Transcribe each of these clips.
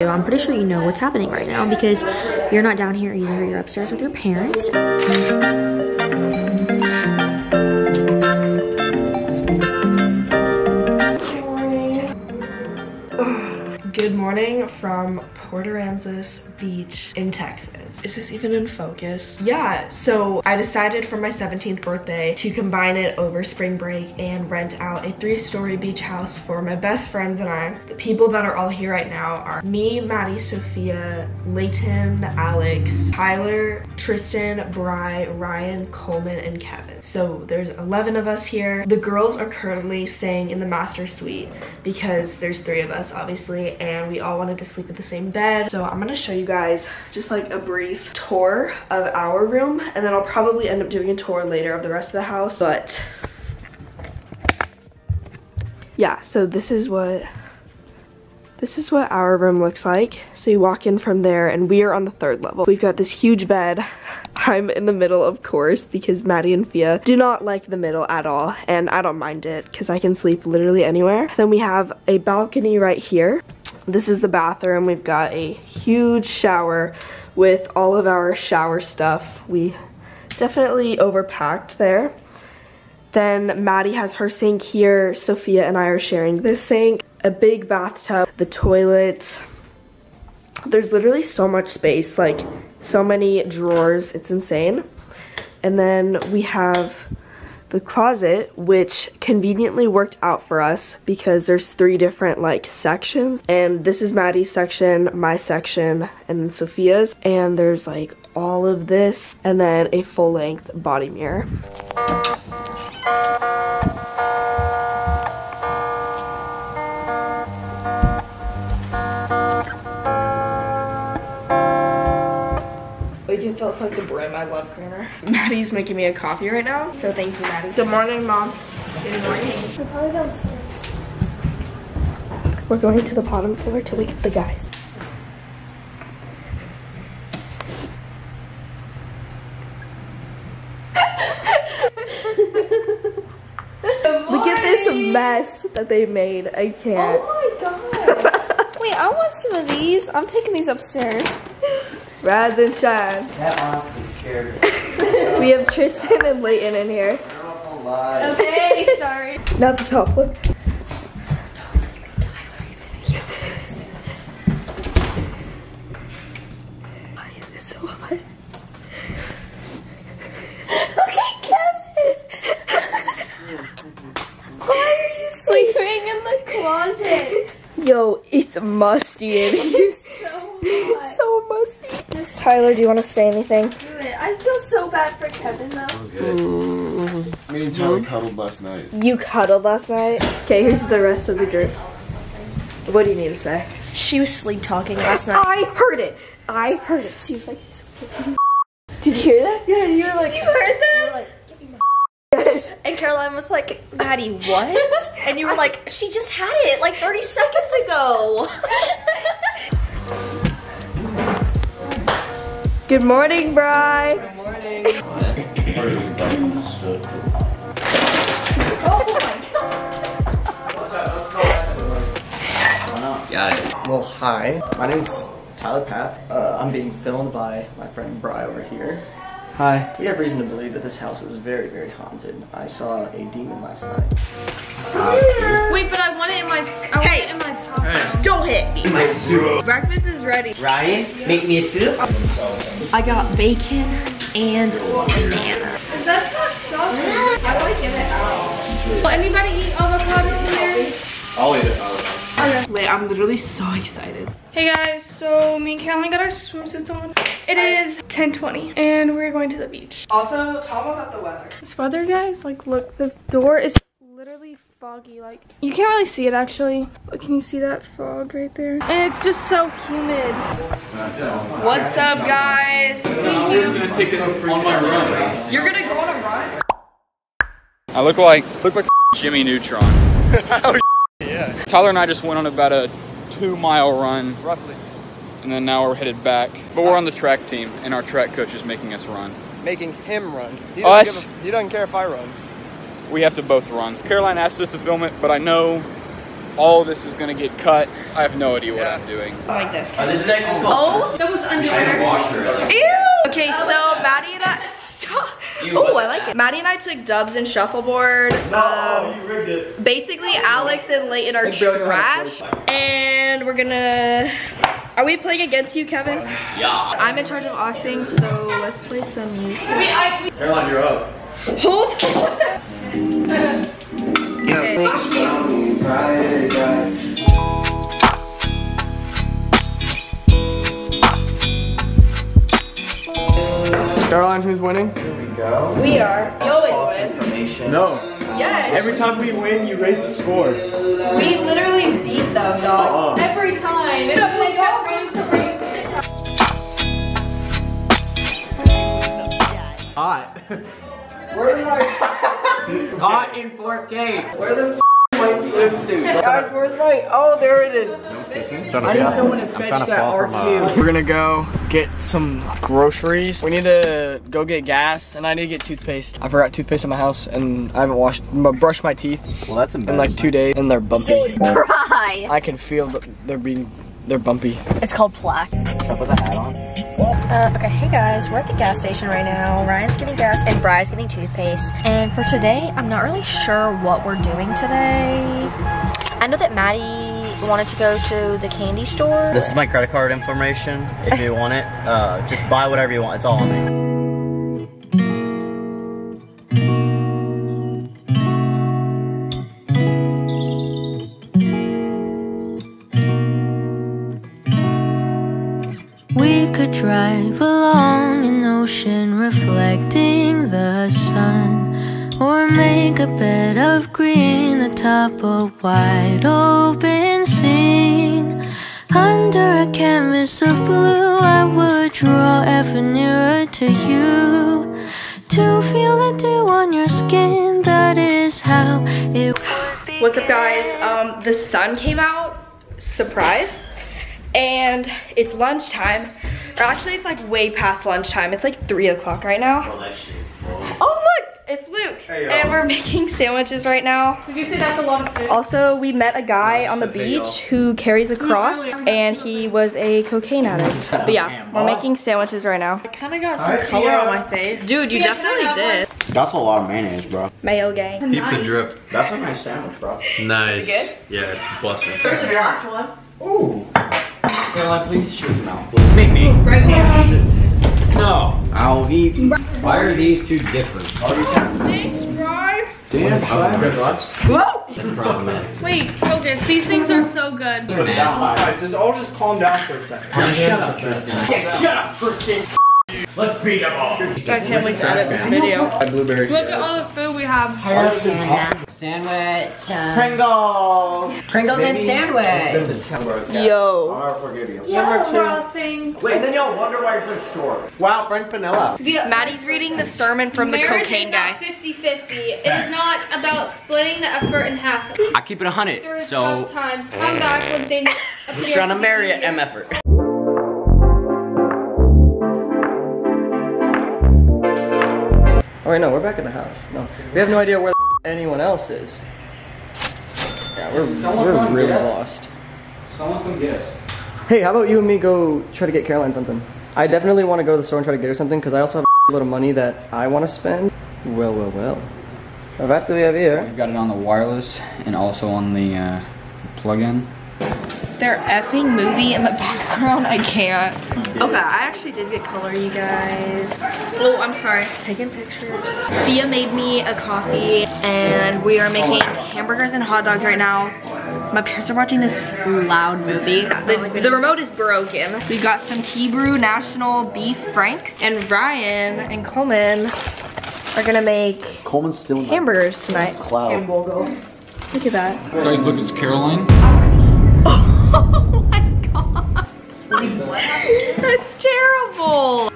I'm pretty sure you know what's happening right now because you're not down here either. You're upstairs with your parents. Good morning from Port Aransas Beach in Texas. Is this even in focus? Yeah, so I decided for my 17th birthday to combine it over spring break and rent out a three-story beach house for my best friends and I. The people that are all here right now are me, Maddie, Sophia, Layton, Alex, Tyler, Tristan, Bry, Ryan, Coleman, and Kevin. So there's 11 of us here. The girls are currently staying in the master suite because there's three of us obviously and we all wanted to sleep in the same bed. So I'm gonna show you guys just like a brief tour of our room and then I'll probably end up doing a tour later of the rest of the house. But yeah, so this is what this is what our room looks like. So you walk in from there and we are on the third level. We've got this huge bed. I'm in the middle, of course, because Maddie and Fia do not like the middle at all. And I don't mind it because I can sleep literally anywhere. Then we have a balcony right here. This is the bathroom. We've got a huge shower with all of our shower stuff. We definitely overpacked there. Then Maddie has her sink here. Sophia and I are sharing this sink. A big bathtub, the toilet. There's literally so much space, like so many drawers. It's insane. And then we have the closet, which conveniently worked out for us because there's three different like sections. And this is Maddie's section, my section, and then Sophia's. And there's like all of this and then a full length body mirror. You can feel it's like the brim. I love creamer. Maddie's making me a coffee right now, so thank you, Maddie. Good morning, Mom. Good morning. We're going to the bottom floor to wake up the guys. Look at this mess that they made. I can't. Oh my god. Wait, I want some of these. I'm taking these upstairs. Rise and shine. That honestly scared me. We have Tristan and Layton in here. Girl, don't lie. Okay, sorry. Not the top one. Why is it so hot? Okay, Kevin. Why are you sleeping in the closet? Yo, it's musty in here. So It's hot. so musty. Tyler, do you want to say anything? Do it. I feel so bad for Kevin though. Good. Me and Tyler cuddled last night. You cuddled last night? Okay, here's the rest of the group. What do you need to say? She was sleep talking last night. I heard it. I heard it. She was like, Did you hear that? Yeah, you were like, You heard that? yes. And Caroline was like, Maddie, what? And you were like, she just had it like 30 seconds ago. Good morning, Bri. Got it. Well, hi. My name's Tyler Papp. Uh, I'm being filmed by my friend Bry over here. Hi. We have reason to believe that this house is very, very haunted. I saw a demon last night. Wait, Don't hit me. My soup. Breakfast is ready. Ryan, make me a soup. I got bacon and banana. That's not sausage. I want to get it out. Will anybody eat avocado here? I'll eat it. I'll Wait, I'm literally so excited. Hey guys, so me and Caroline got our swimsuits on. It is 10:20, and we're going to the beach. Also, tell them about the weather. This weather, guys, like look, the door is literally foggy. Like you can't really see it actually. But can you see that fog right there? And it's just so humid. What's up, guys? gonna take it on my run. You're gonna go on a run? I look like look like Jimmy Neutron. oh yeah. Tyler and I just went on about a two mile run, Roughly. and then now we're headed back. But we're on the track team, and our track coach is making us run. Making him run. He Us. doesn't, give a, he doesn't care if I run. We have to both run. Caroline asked us to film it, but I know all of this is gonna get cut. I have no idea what I'm doing. I like this. this is actually cool. Oh, That was underwear. ew! Okay, so Maddie and I. Stop. Oh, I like it. Maddie and I took dubs and shuffleboard. Um, you rigged it. basically, Alex and Leighton are trash, and we're gonna. Are we playing against you, Kevin? Yeah. I'm in charge of oxing, so let's play some music. Caroline, you're up. Hold on. Okay. Caroline, who's winning? Here We go. We are. You always win. Information. No. Yes. Every time we win, you raise the score. We literally beat them, dog. Uh-uh. Every time. And they kept running to raise it. Hot. Where am I? Hot in 4K. Where the f my swimsuit? Guys, where's my? Oh, there it is. I need someone to fetch that RQ. Uh, We're gonna go get some groceries. We need to go get gas, and I need to get toothpaste. I forgot toothpaste in my house, and I haven't washed, m- brushed my teeth Well, that's in like two days, and they're bumpy. Cry. I can feel that they're being, they're bumpy. It's called plaque. With a hat on. Uh, okay, hey guys, we're at the gas station right now. Ryan's getting gas and Bry's getting toothpaste. And for today, I'm not really sure what we're doing today. I know that Maddie wanted to go to the candy store. This is my credit card information. If you want it, uh, just buy whatever you want. It's all on me. Could drive along an ocean reflecting the sun, or make a bed of green atop a wide open scene. Under a canvas of blue, I would draw ever nearer to you. To feel the dew on your skin, that is how it. What's up, guys? Um, the sun came out. Surprise. And it's lunchtime. Or actually, it's like way past lunchtime. It's like 3 o'clock right now. Oh, look! It's Luke. and we're making sandwiches right now. Did you say that's a lot of food? Also, we met a guy on the beach who carries a cross, and he was a cocaine addict. But yeah, we're making sandwiches right now. I kind of got some color on my face. Dude, you definitely did. That's a lot of mayonnaise, bro. Mayo gang. Keep the drip. That's a nice sandwich, bro. Nice. Yeah, it's a blessing. Where's the last one? Ooh. Caroline, please shut your mouth. please. Make me. Oh, right here. No. I'll eat. Why are these two different? Thanks, Bri. Damn, Whoa! Wait, focus. These things are so good. Guys, just all just calm down for a second. Shut up, Tristan. shut up, Tristan. Let's beat them all. I can't wait to edit this video. Blueberry. Look at all the food we have. Sandwich. Um, Pringles. Pringles and sandwich. Yo. I'll forgive you. Yeah, raw thing. Wait, then y'all wonder why you're so short. Wow, French vanilla. The- Maddie's reading the sermon from the cocaine is guy. not 50-50. It is not about splitting the effort in half. I keep it a hundred. There is So tough times. Come back when things appear trying to be marry easier. at M effort. Oh wait, no, we're back at the house. No, we have no idea where the anyone else is. Yeah, we're, we're really lost. Someone come get us. Hey, how about you and me go try to get Caroline something? I definitely want to go to the store and try to get her something because I also have a little money that I want to spend. Well, well, well. What do we have here? We've got it on the wireless and also on the uh, plug-in. Their effing movie in the background. I can't. Okay, I actually did get color, you guys. Oh, I'm sorry. Taking pictures. Thea made me a coffee, and we are making hamburgers and hot dogs right now. My parents are watching this loud movie. The, the remote is broken. We've got some Hebrew National Beef Franks, and Ryan and Coleman are gonna make Coleman's still in hamburgers tonight. cloud. Look at that. Guys, look, it's Caroline. Oh my god. That's terrible.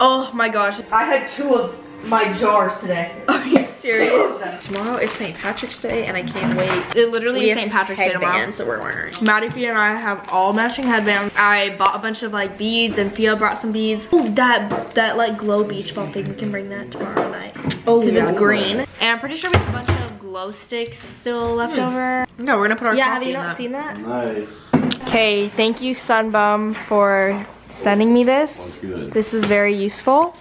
Oh my gosh. I had two of my jars today. Are you serious? Tomorrow is St. Patrick's Day and I can't wait. It literally We is St. Patrick's Day tomorrow. headbands that we're wearing. Maddie, Fia, and I have all matching headbands. I bought a bunch of like beads and Fia brought some beads. Oh, that that like glow beach ball thing. We can bring that tomorrow night. Oh, Because yeah, it's green. And I'm pretty sure we have a bunch of glow sticks still left hmm. over. No, we're gonna put our Yeah, have you in not that. seen that? Nice. Okay, thank you Sun Bum for sending me this. This was very useful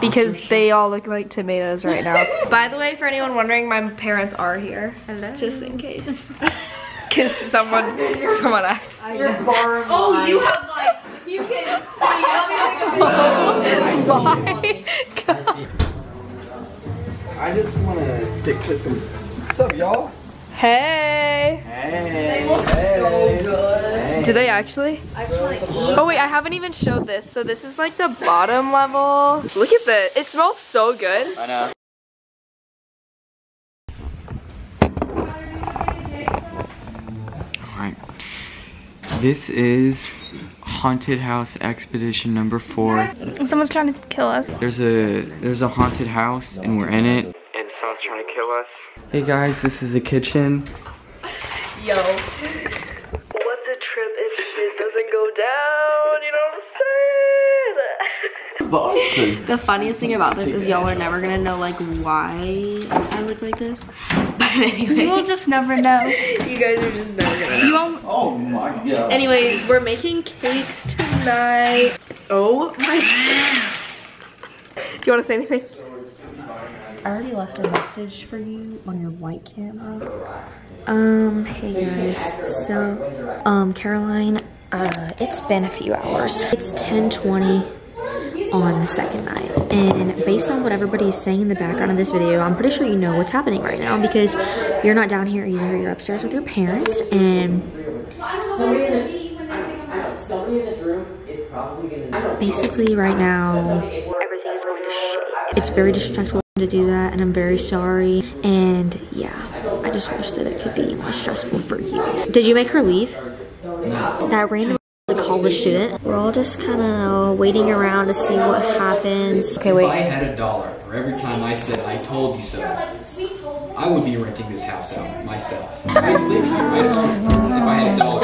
because they all look like tomatoes right now. By the way, for anyone wondering, my parents are here. Hello. Just in case. Cause someone, someone asked. Oh, you have like, you can see. Oh, I just want to stick to some. What's up, y'all? Hey. Hey. They look so good. Do they actually? I just want to eat. Oh wait, I haven't even showed this. So this is like the bottom level. Look at this. It smells so good. I know. Alright. This is Haunted House Expedition number four. Someone's trying to kill us. There's a there's a haunted house and we're in it. And someone's trying to kill us. Hey guys, this is the kitchen. Yo. What's a trip if shit doesn't go down? You know what I'm saying? The funniest thing about this is y'all are never gonna know like why I look like this. But anyway. You will just never know. You guys are just never gonna know. You won't. Oh my god. Anyways, we're making cakes tonight. Oh my. Do you want to say anything? I already left a message for you on your white camera. Um, hey guys. So, um, Caroline, uh, it's been a few hours. It's 10:20 on the second night, and based on what everybody is saying in the background of this video, I'm pretty sure you know what's happening right now because you're not down here either. You're upstairs with your parents, and basically right now everything is going to shit. It's very disrespectful to do that and I'm very sorry and yeah I just wish that it could be more stressful for you. Did you make her leave? That random college student. We're all just kind of waiting around to see what happens. Okay, If I wait. had a dollar for every time I said I told you so, I would be renting this house out myself. I'd live here. It if I had a dollar.